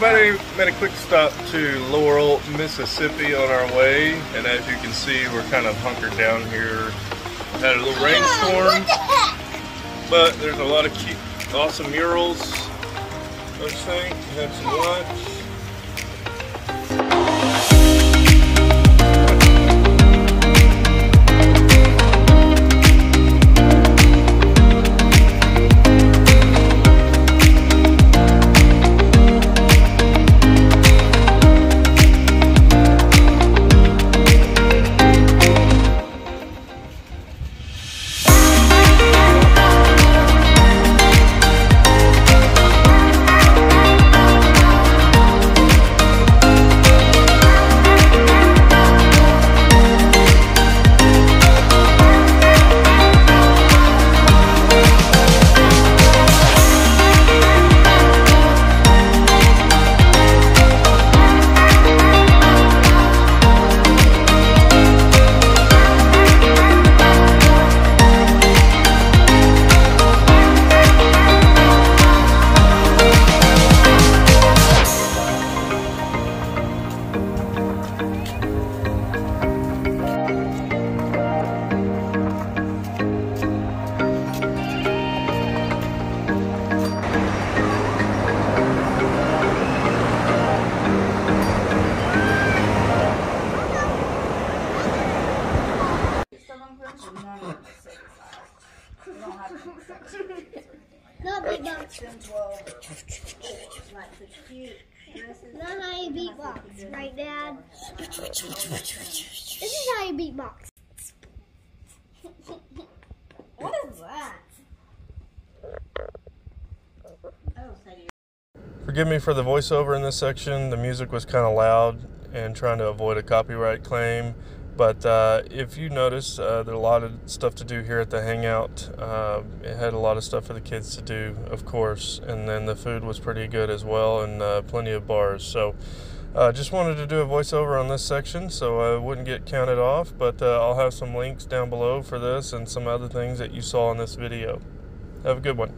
Made a quick stop to Laurel, Mississippi on our way, and as you can see, we're kind of hunkered down here. Had a little rainstorm, but there's a lot of cute, awesome murals. Let's think, had some lunch. No beatbox. Not how you beatbox, right, Dad? This is how you beatbox. what is that? Forgive me for the voiceover in this section. The music was kind of loud and trying to avoid a copyright claim. But uh, if you notice, uh, there's a lot of stuff to do here at the hangout. Uh, it had a lot of stuff for the kids to do, of course, and then the food was pretty good as well, and uh, plenty of bars. So, uh, just wanted to do a voiceover on this section so I wouldn't get counted off. But uh, I'll have some links down below for this and some other things that you saw in this video. Have a good one.